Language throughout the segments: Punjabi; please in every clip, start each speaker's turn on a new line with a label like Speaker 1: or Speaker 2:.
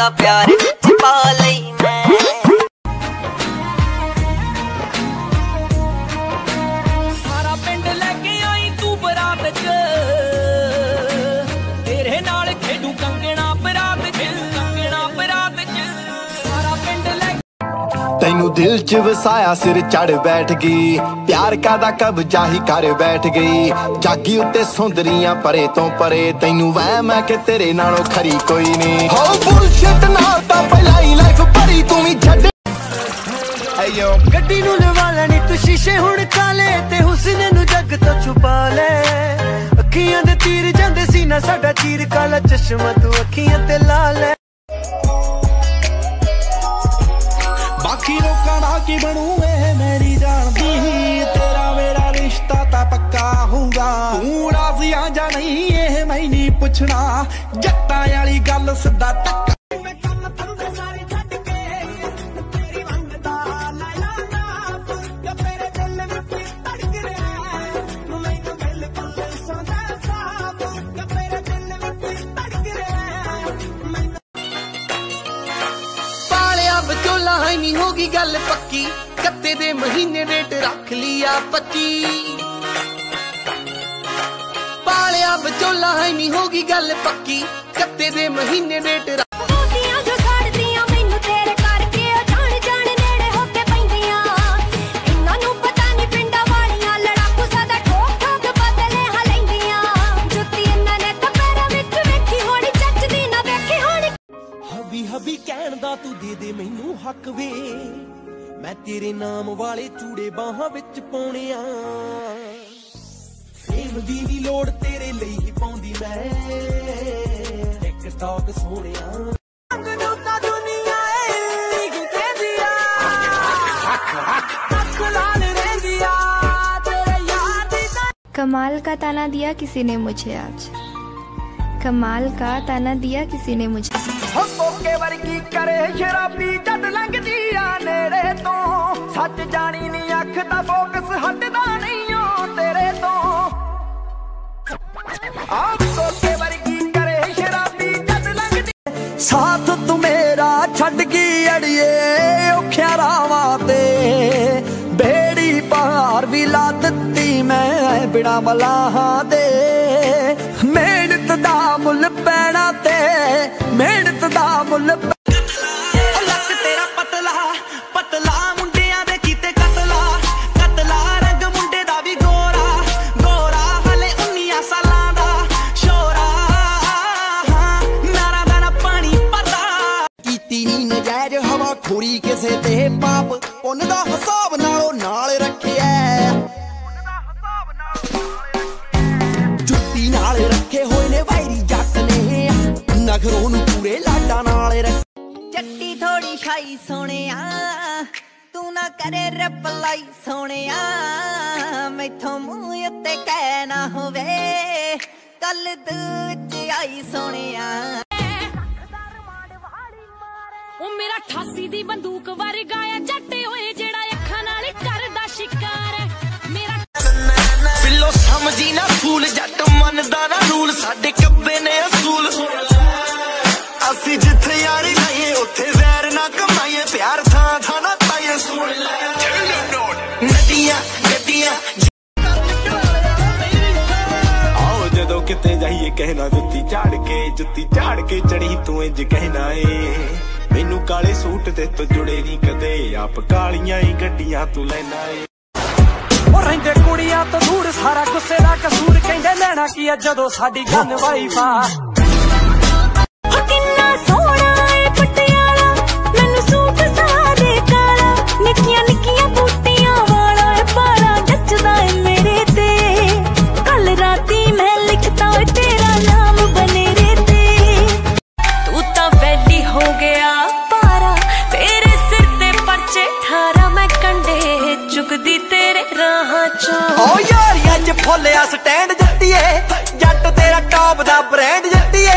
Speaker 1: ਦਾ ਪਿਆਰ ਤੂੰ ਦਿਲ 'ਚ ਵਸਾਇਆ, ਸਿਰ ਚੜ ਬੈਠ ਗਈ। ਪਿਆਰ ਕਾਦਾ ਕਬਜ਼ਾ ਹੀ ਕਰ ਬੈਠ ਗਈ। ਜਾਗੀ ਉੱਤੇ ਸੁੰਦਰੀਆਂ ਪਰੇ ਤੋਂ ਪਰੇ। ਤੈਨੂੰ ਵਹਿਮ ਹੈ ਕਿ ਤੇਰੇ ਨਾਲੋਂ ਖਰੀ ਕੋਈ ਨਹੀਂ। ਹੋ ਬੁਲਸ਼ਿਟ ਨਾਲ ਤਾਂ ਪਹਿਲਾਂ ਲਾਈਫ ਭਰੀ, ਤੂੰ ਵੀ ਛੱਡ।
Speaker 2: ਅਯੋ ਗੱਡੀ ਨੂੰ ਲਵਾ ਲੈਣੀ, ਤੂੰ ਸ਼ੀਸ਼ੇ ਹੁਣ ਕਾਲੇ ਤੇ ਹੁਸਨ ਨੂੰ ਜੱਗ ਤੋਂ ਛੁਪਾ ਲੈ। ਅੱਖੀਆਂ ਦੇ ਤੀਰ ਜਾਂਦੇ ਸੀ ਨਾ ਸਾਡਾ ਚੀਰ ਕਾਲਾ ਚਸ਼ਮਾ, ਤੂੰ ਅੱਖੀਆਂ ਤੇ ਲਾ ਲੈ।
Speaker 3: ਕੀ ਬਣੂ ਇਹ ਮੇਰੀ ਜਾਣਦੀ ਤੇਰਾ ਮੇਰਾ ਰਿਸ਼ਤਾ ਤਾਂ ਪੱਕਾ ਹੋਊਗਾ। ਤੂੰ ਰਾਜ਼ੀ ਆ ਜਾਂ ਨਹੀਂ, ਇਹ ਮੈਂ ਨਹੀਂ ਪੁੱਛਣਾ। ਜੱਟਾਂ ਵਾਲੀ ਗੱਲ ਸਿੱਧਾ ਟੱਕਾ
Speaker 2: ਪਾਲਿਆ ਬਚੋਲਾ ਹੈ ਨਹੀਂ ਹੋਗੀ ਗੱਲ ਪੱਕੀ। ਕੱਤੇ ਦੇ ਮਹੀਨੇ ਡੇਟ ਰੱਖ ਲਿਆ 25 ਪਾਲਿਆ ਬਚੋਲਾ ਹੈ ਨਹੀਂ ਹੋਗੀ ਗੱਲ ਪੱਕੀ। ਕੱਤੇ ਦੇ ਮਹੀਨੇ ਡੇਟ
Speaker 4: ਤੇਰੇ
Speaker 3: ਨਾਮ ਵਾਲੇ ਚੂੜੇ ਬਾਹਾਂ ਵਿੱਚ ਪਾਉਣੇ ਆ ਫੇਮ ਦੀ ਨੀ ਲੋੜ ਤੇਰੇ ਲਈ ਹੀ ਪਾਉਂਦੀ ਮੈਂ ਟਿਕਟੌਕ ਸੋਹਣਿਆ ਨੂੰ ਤਾਂ ਦੁਨੀਆ ਏ ਕਹਿੰਦੀ ਆ ਅੱਖ ਲਾਲ ਰਹਿੰਦੀਆਂ ਤੇਰੇ ਯਾਰ ਦੀ ਤਾਂ
Speaker 5: कमाल का ताना दिया किसी ने मुझे आज कमाल का ताना दिया किसी ने मुझे
Speaker 1: ਹੋ ਕੋਕੇ ਵਰਗੀ ਕਰੇ ਸ਼ਰਾਬੀ ਜਦ ਲੰਘਦੀ ਆ ਨੇੜੇ ਤੋਂ ਸੱਚ ਜਾਣੀ ਨਹੀਂ ਅੱਖ ਦਾ ਫੋਕਸ ਹਟਦਾ ਨਹੀਂ ਓ ਤੇਰੇ ਤੋਂ। ਆ ਕੋਕੇ ਵਰਗੀ ਕਰੇ ਸ਼ਰਾਬੀ ਜਦ ਲੰਘਦੀ
Speaker 2: ਸਾਥ ਤੂੰ ਮੇਰਾ ਛੱਡ ਗਈ ਅੜੀਏ, ਔਖਿਆ ਰਾਵਾਂ ਤੇ। ਬੇੜੀ ਪਾਰ ਵੀ ਲਾ ਦਿੱਤੀ ਮੈਂ ਬਿਨਾ ਮਲਾਹਾਂ ਦੇ। ਮਿਹਨਤ ਦਾ ਮੁੱਲ ਪੈਣਾ ਤੇ, ਮਿਹਨਤ ਦਾ ਮੁੱਲ
Speaker 4: ਸ਼ਾਈ ਸੋਹਣਿਆ ਤੂੰ ਨਾ ਕਰੇ ਰਿਪਲਾਈ ਸੋਹਣਿਆ। ਮੈਥੋਂ ਮੂੰਹ ਉੱਤੇ ਕਹਿ ਨਾ ਹੋਵੇ ਕੱਲ ਦੂਜ ਆਈ ਸੋਹਣਿਆ।
Speaker 6: ਉਹ ਮੇਰਾ 88 ਦੀ ਬੰਦੂਕ ਵਰਗਾ ਆ ਜੱਟ ਓਏ ਜਿਹੜਾ ਅੱਖਾਂ ਨਾਲ ਕਰਦਾ ਸ਼ਿਕਾਰ। ਹੈ। ਮੇਰਾ
Speaker 3: ਬਿੱਲੋ ਸਮਝੀ ਨਾ ਫੂਲ ਜੱਟ ਮੰਨਦਾ ਨਾ ਰੂਲ ਸਾਡੇ ਕੱਬੇ ਨੇ ਅਸੂਲ। ਅਸੀਂ ਜਿੱਥੇ ਯਾਰੀ ਲਾਈਏ ਉੱਥੇ ਪਿਆਰ ਥਾਂ ਥਾਂ ਨਾ ਪਾਈਏ ਸੁਣ ਲੈ। ਨਦੀਆਂ ਗੱਡੀਆਂ ਆਓ ਜਦੋਂ ਕਿਤੇ ਜਾਈਏ ਕਹਿਣਾ ਜੁੱਤੀ ਝਾੜ ਕੇ ਜੁੱਤੀ ਝਾੜ ਕੇ ਚੜੀ ਤੂੰ ਇੰਜ ਕਹਿਣਾ ਏ। ਮੈਨੂੰ ਕਾਲੇ ਸੂਟ ਤੇ ਤੋਂ ਜੁੜੇ ਨਹੀਂ ਕਦੇ ਆਪ ਕਾਲੀਆਂ ਹੀ ਗੱਡੀਆਂ ਤੂੰ ਲੈਣਾ ਏ।
Speaker 2: ਉਹ ਰਹਿੰਦੇ ਕੁੜੀਆਂ ਤੋਂ ਦੂਰ ਸਾਰਾ ਗੁੱਸੇ ਦਾ ਕਸੂਰ ਕਹਿੰਦੇ ਲੈਣਾ ਕੀ ਆ ਜਦੋਂ ਸਾਡੀ ਗਨ ਵਾਈਫਾ
Speaker 4: ਗਿਆ ਪਾਰਾ ਤੇਰੇ ਸਿਰ ਤੇ ਪਰਚੇ ਠਾਰਾ ਮੈਂ ਕੰਡੇ ਚੁਗਦੀ ਤੇਰੇ ਰਾਹਾਂ ਚੋਂ
Speaker 2: ਓ ਯਾਰੀਆਂ 'ਚ ਫੁੱਲਿਆ ਸਟੈਂਡ ਜੱਟੀਏ ਜੱਟ ਤੇਰਾ ਟੌਪ ਦਾ ਬ੍ਰਾਂਡ ਜੱਟੀਏ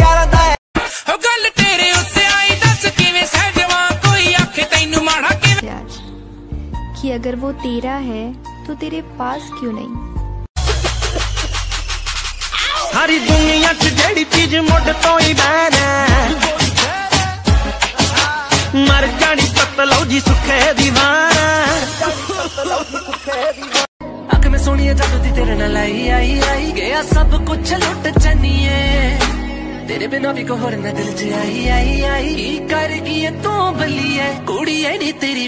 Speaker 2: ਯਾਰਾਂ ਦਾ
Speaker 7: ਉਹ ਗੱਲ ਤੇਰੇ ਉੱਤੇ ਆਈ ਦੱਸ ਕਿਵੇਂ ਸਹਿਜਵਾ ਕੋਈ ਆਖੇ ਤੈਨੂੰ ਮਾੜਾ ਕਿਵੇਂ
Speaker 5: आज कि अगर वो तेरा है तो तेरे पास क्यों नहीं
Speaker 2: ਸਾਰੀ ਦੁਨੀਆ 'ਚ ਜਿਹੜੀ ਚੀਜ਼ ਮੁੱਢ ਤੋਂ ਹੀ ਬੈਨ ਮਰ ਜਾਣੀ ਪਤਲੋ ਜੀ ਸੁੱਖੇ ਦੀਵਾਨਾ ਅੱਖ ਮੈਂ ਸੋਹਣੀਏ ਜਦ ਦੀ ਤੇਰੇ ਨਾਲ ਆਈ ਆਈ ਆਈ। ਗਿਆ ਸਭ ਕੁਝ ਲੁੱਟ ਚੰਨੀਏ।
Speaker 8: ਤੇਰੇ ਬਿਨਾ ਵੀ ਕੋ ਹੋਰ ਨਾ ਦਿਲ ਚ ਆਈ ਆਈ ਆਈ। ਕੀ ਕਰ ਗਈ ਤੂੰ ਬੱਲੀ ਐ ਕੁੜੀ ਐ ਨੀ ਤੇਰੀ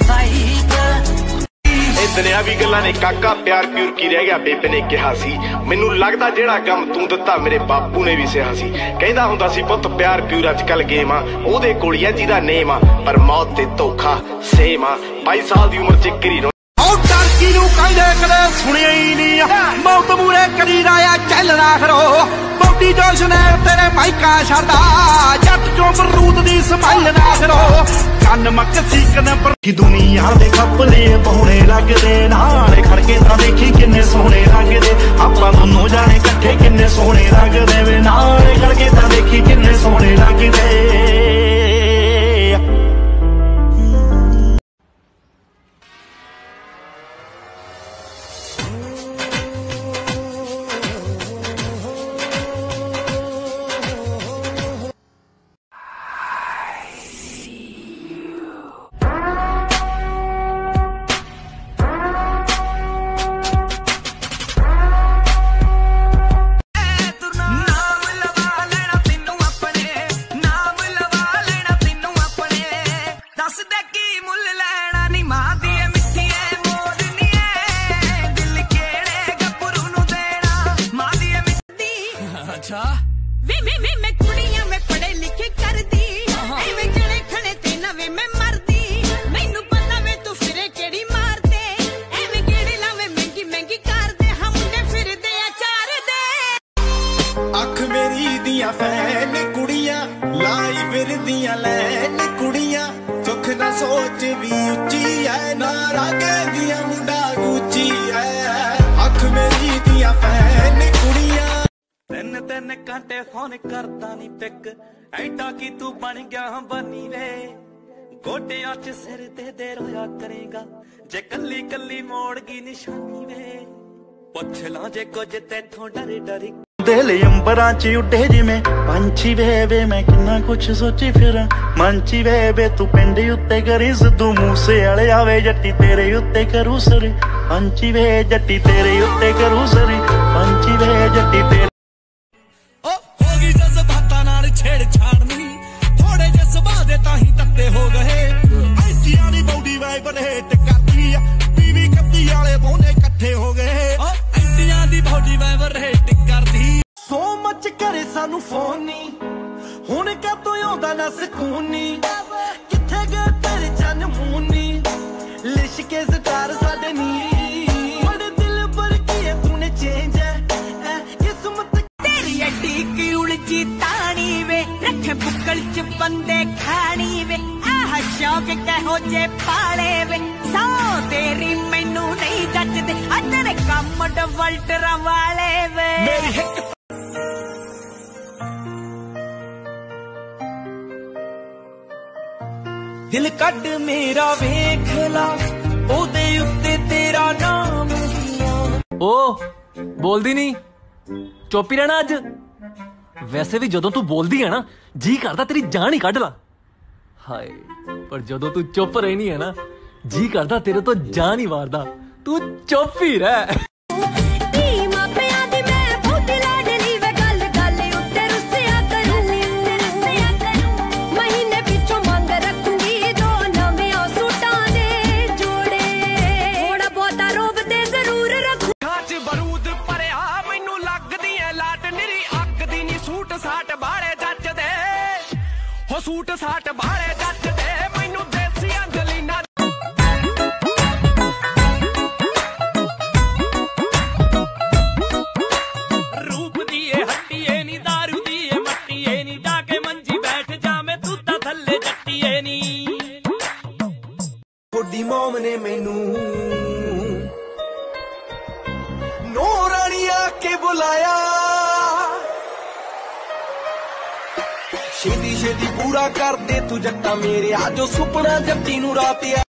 Speaker 8: ਵਾਈਬ
Speaker 9: ਇਹ ਦੁਨਿਆਵੀ ਗੱਲਾਂ ਨੇ। ਕਾਕਾ ਪਿਆਰ ਪਿਉਰ ਕੀ ਰਹਿ ਗਿਆ ਬੇਬੇ ਨੇ ਕਿਹਾ ਸੀ। ਮੈਨੂੰ ਲੱਗਦਾ ਜਿਹੜਾ ਕੰਮ ਤੂੰ ਦਿੱਤਾ ਮੇਰੇ ਬਾਪੂ ਨੇ ਵੀ ਸਿਹਾ ਸੀ। ਕਹਿੰਦਾ ਹੁੰਦਾ ਸੀ, ਪੁੱਤ ਪਿਆਰ ਪਿਉਰ ਅੱਜ ਕੱਲ ਗੇਮ ਆ। ਉਹਦੇ ਕੋਲ ਹੀ ਆ ਜਿਹਦਾ ਨੇਮ ਆ, ਪਰ ਮੌਤ ਤੇ ਧੋਖਾ ਸੇਮ ਆ। 22 ਸਾਲ ਦੀ ਉਮਰ ਚ ਕਿਰੀ
Speaker 10: ਉਹ ਟਰਕੀ ਨੂੰ ਕਹਿੰਦੇ ਕਦੇ ਸੁਣਿਆ ਹੀ ਨਹੀਂ ਮੌਤ ਮੂਰੇ ਕਦੀ ਰਾਇਆ ਚੱਲਣਾ ਖਰੋ ਬੋਡੀ ਜੋਸ਼ ਨੇ ਤੇਰੇ ਮਾਈਕਾ ਛੱਡਾ ਜੱਟ ਚੋਂ ਬਰੂਦ ਦੀ ਸਮਾਈਲ ਨਾ ਖਰੋ ਕੰਨ ਮੱਕ ਸੀਕਨ ਪਰ ਕੀ ਦੁਨੀਆ ਦੇ ਕੱਪੜੇ ਬਹੁਣੇ ਲੱਗਦੇ ਨਾਲੇ ਖੜਕੇ ਤਾਂ ਦੇਖੀ ਕਿੰਨੇ ਸੋਹਣੇ ਲੱਗਦੇ। ਆਪਾਂ ਦੋਨੋਂ ਜਾਣੇ ਇਕੱਠੇ ਕਿੰਨੇ ਸੋਹਣੇ ਲੱਗਦੇ ਵੇ ਨਾਲੇ ਖੜਕੇ ਤਾਂ ਦੇਖੀ ਕਿੰਨੇ ਸੋਹਣੇ ਲੱਗਦੇ।
Speaker 8: ਤਿੰਨ
Speaker 10: ਘੰਟੇ ਫੋਨ ਕਰਦਾ ਨਹੀਂ ਪਿਕ। ਐਡਾ ਕੀ ਤੂੰ ਬਣ ਗਿਆ ਬਣੀ ਵੇ। ਗੋਡਿਆਂ 'ਚ ਸਿਰ ਤੇ ਦੇ ਰੋਇਆ ਕਰੇਗਾ। ਜੇ ਕੱਲੀ ਕੱਲੀ ਮੋੜ ਗਈ ਨਿਸ਼ਾਨੀ ਵੇ। ਪੁੱਛ ਲਾਂ ਜੇ ਕੁਝ ਤੇਥੋਂ ਡਰ ਡਰ ਦਿਲ ਅੰਬਰਾਂ 'ਚ ਉੱਡੇ ਜਿਵੇਂ। ਪੰਛੀ ਵੇ ਵੇ, ਮੈਂ ਕਿੰਨਾ ਕੁਛ ਸੋਚੀ ਫਿਰਾਂ। ਮੰਚੀ ਵੇ ਵੇ, ਤੂੰ ਪਿੰਡ ਉੱਤੇ ਕਰੀ ਸਿੱਧੂ ਮੂਸੇ ਵਾਲੇ ਆਵੇ, ਜੱਟੀ ਤੇਰੇ ਉੱਤੇ ਕਰੂ ਸਰੀ। ਪੰਛੀ ਵੇ, ਜੱਟੀ ਤੇਰੇ ਉੱਤੇ ਕਰੂ ਸਰੀ। ਪੰਛੀ ਵੇ, ਜੱਟੀ ਵਾਈਬਰ ਹੇਟ ਕਰਦੀ ਆ ਪੀਵੀ ਕੱਤੀ ਵਾਲੇ ਬੋਨੇ ਇਕੱਠੇ ਹੋ ਗਏ। ਐਂਟੀਆਂ ਦੀ ਬੌਡੀ ਵਾਈਬਰ ਹੇਟ ਕਰਦੀ। ਸੋ ਮੱਚ ਕਰੇ ਸਾਨੂੰ ਫੋਨ ਨਹੀਂ ਹੁਣ ਕਾ ਤੂੰ ਆਉਂਦਾ ਨਾ ਸਕੂਨ ਨਹੀਂ
Speaker 11: ਆ ਤੇਰੇ ਕੰਮ ਡਵਲਟਰਾਂ ਵਾਲੇ ਵੇ
Speaker 10: ਮੇਰੀ ਹਿੱਕ ਦਿਲ ਕੱਢ ਮੇਰਾ ਵੇਖ ਲਾ ਉਹਦੇ ਉੱਤੇ ਤੇਰਾ ਨਾਮ
Speaker 6: ਓ ਬੋਲਦੀ ਨਹੀਂ ਚੁੱਪ ਹੀ ਰਹਿਣਾ ਅੱਜ। ਵੈਸੇ ਵੀ ਜਦੋਂ ਤੂੰ ਬੋਲਦੀ ਹੈ ਨਾ ਜੀ ਕਰਦਾ ਤੇਰੀ ਜਾਨ ਹੀ ਕੱਢ ਲਾ। ਹਾਏ ਪਰ ਜਦੋਂ ਤੂੰ ਚੁੱਪ ਰਹਿਣੀ ਹੈ ਨਾ ਜੀ ਕਰਦਾ ਤੇਰੇ ਤੋਂ ਜਾਨ ਹੀ ਵਾਰਦਾ। ਤੂੰ ਚੁੱਪ ਹੀ ਰਹਿ
Speaker 1: ਬੁਲਾਇਆ। ਛੇਤੀ ਛੇਤੀ ਪੂਰਾ ਕਰ ਦੇ ਤੂੰ ਜੱਟਾ ਮੇਰੇ। ਆ ਜੋ ਸੁਪਨਾ ਜੱਟੀ ਨੂੰ ਰਾਤ ਆ